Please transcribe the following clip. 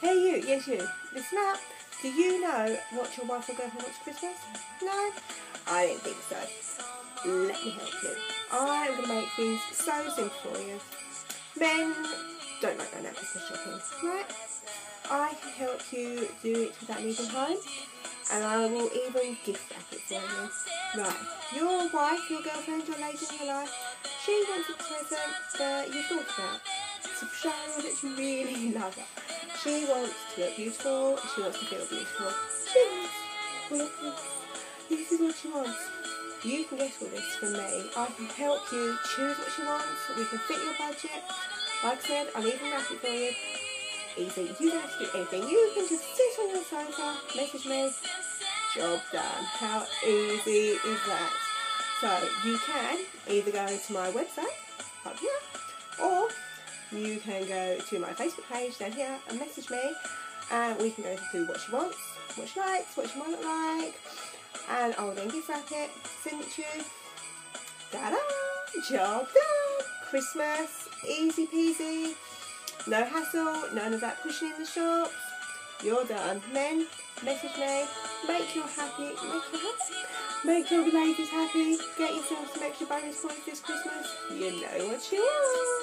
Hey you, yes you, listen up. Do you know what your wife or girlfriend wants for Christmas? No? I don't think so. Let me help you. I'm going to make things so simple for you. Men don't like going out Christmas shopping, right? I can help you do it without leaving home and I will even gift wrap it for you. Right, your wife, your girlfriend, your lady in your life, she wants a present that you thought about to show that you really love her. She wants to look beautiful, she wants to feel beautiful. She wants. This is what she wants. You can get all this from me. I can help you choose what she wants. We can fit your budget. Like I said, I'll even wrap it for you. Easy. You don't have to do anything. You can just sit on your sofa, message me, job done. How easy is that? So you can either go to my website up here, you can go to my Facebook page down here and message me, and we can go through what she wants, what she likes, what she might not like, and I'll then gift wrap it, send it to you. Ta-da! Job done! Christmas, easy peasy, no hassle, none of that pushing in the shops. You're done. Men, message me, make you happy, make you happy, make your ladies happy, get yourself some extra bonus points this Christmas. You know what you want.